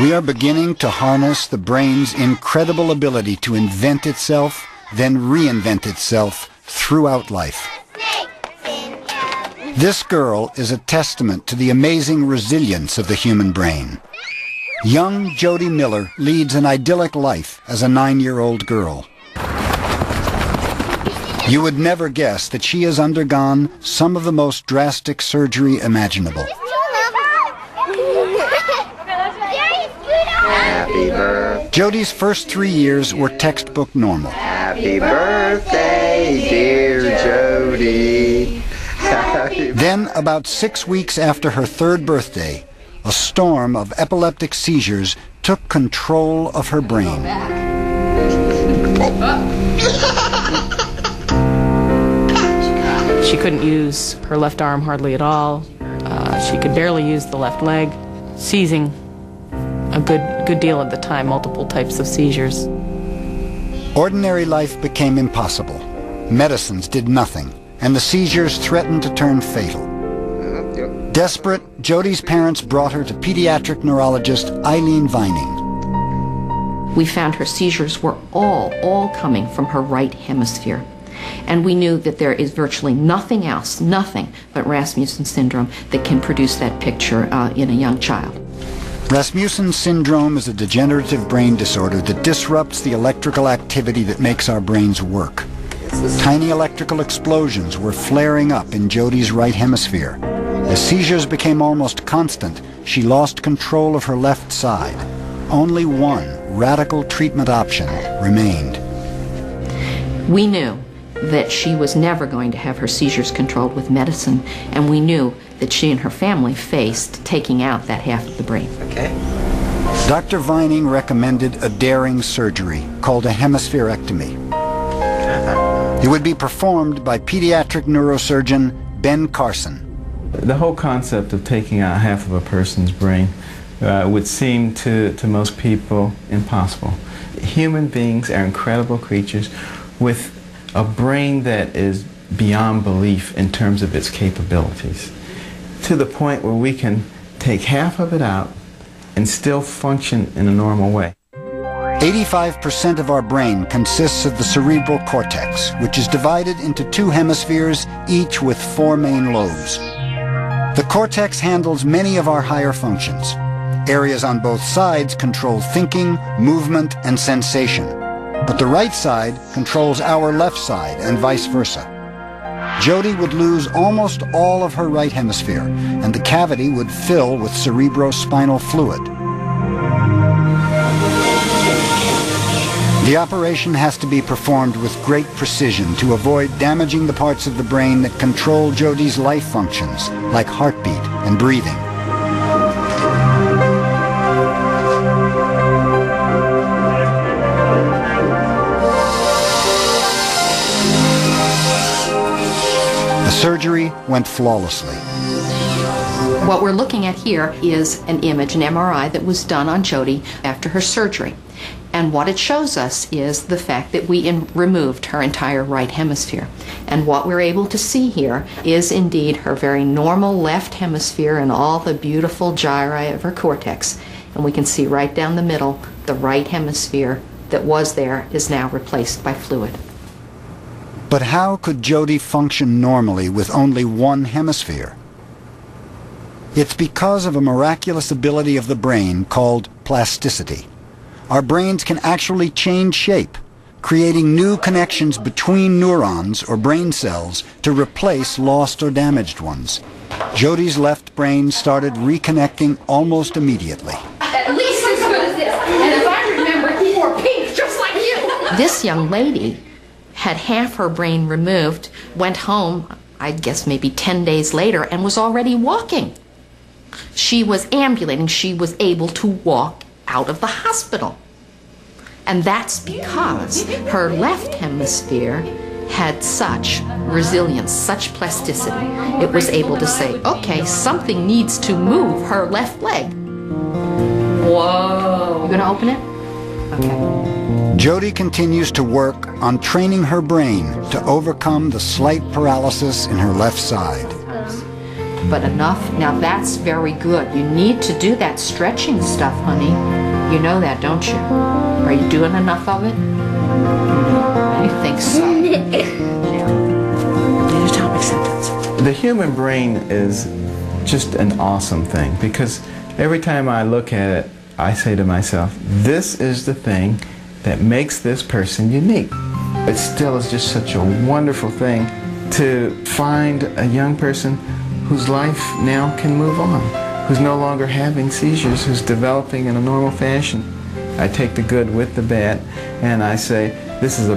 We are beginning to harness the brain's incredible ability to invent itself, then reinvent itself throughout life. This girl is a testament to the amazing resilience of the human brain. Young Jody Miller leads an idyllic life as a nine-year-old girl. You would never guess that she has undergone some of the most drastic surgery imaginable. Happy birthday. Jody's first three years were textbook normal. Happy birthday, dear Jody. Happy Then, about six weeks after her third birthday, a storm of epileptic seizures took control of her brain. She couldn't use her left arm hardly at all. Uh, she could barely use the left leg, seizing a good good deal at the time, multiple types of seizures. Ordinary life became impossible. Medicines did nothing, and the seizures threatened to turn fatal. Desperate, Jody's parents brought her to pediatric neurologist Eileen Vining. We found her seizures were all, all coming from her right hemisphere. And we knew that there is virtually nothing else, nothing but Rasmussen syndrome that can produce that picture uh, in a young child. Rasmussen syndrome is a degenerative brain disorder that disrupts the electrical activity that makes our brains work. Tiny electrical explosions were flaring up in Jody's right hemisphere. As seizures became almost constant, she lost control of her left side. Only one radical treatment option remained. We knew that she was never going to have her seizures controlled with medicine, and we knew that she and her family faced taking out that half of the brain. Okay. Dr. Vining recommended a daring surgery called a hemispherectomy. It would be performed by pediatric neurosurgeon Ben Carson. The whole concept of taking out half of a person's brain uh, would seem to, to most people impossible. Human beings are incredible creatures with a brain that is beyond belief in terms of its capabilities, to the point where we can take half of it out and still function in a normal way. 85% of our brain consists of the cerebral cortex, which is divided into two hemispheres, each with four main lobes. The cortex handles many of our higher functions. Areas on both sides control thinking, movement, and sensation. But the right side controls our left side and vice versa. Jody would lose almost all of her right hemisphere, and the cavity would fill with cerebrospinal fluid. The operation has to be performed with great precision to avoid damaging the parts of the brain that control Jody's life functions, like heartbeat and breathing. The surgery went flawlessly. What we're looking at here is an image, an MRI that was done on Jody after her surgery. And what it shows us is the fact that we removed her entire right hemisphere. And what we're able to see here is indeed her very normal left hemisphere and all the beautiful gyri of her cortex. And we can see right down the middle, the right hemisphere that was there is now replaced by fluid. But how could Jody function normally with only one hemisphere? It's because of a miraculous ability of the brain called plasticity. Our brains can actually change shape, creating new connections between neurons or brain cells to replace lost or damaged ones. Jody's left brain started reconnecting almost immediately. At least as good as this. And if I remember, he wore pink just like you. This young lady had half her brain removed, went home, I guess maybe 10 days later, and was already walking. She was ambulating. She was able to walk out of the hospital. And that's because her left hemisphere had such resilience, such plasticity. It was able to say, okay, something needs to move her left leg. Whoa. You gonna open it? Okay. Jody continues to work on training her brain to overcome the slight paralysis in her left side. Um, but enough. Now that's very good. You need to do that stretching stuff, honey. You know that, don't you? Are you doing enough of it? I think so. yeah. Need atomic sentence. The human brain is just an awesome thing because every time I look at it, I say to myself, this is the thing that makes this person unique. It still is just such a wonderful thing to find a young person whose life now can move on, who's no longer having seizures, who's developing in a normal fashion. I take the good with the bad and I say, this is a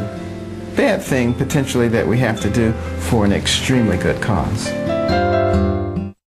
bad thing potentially that we have to do for an extremely good cause.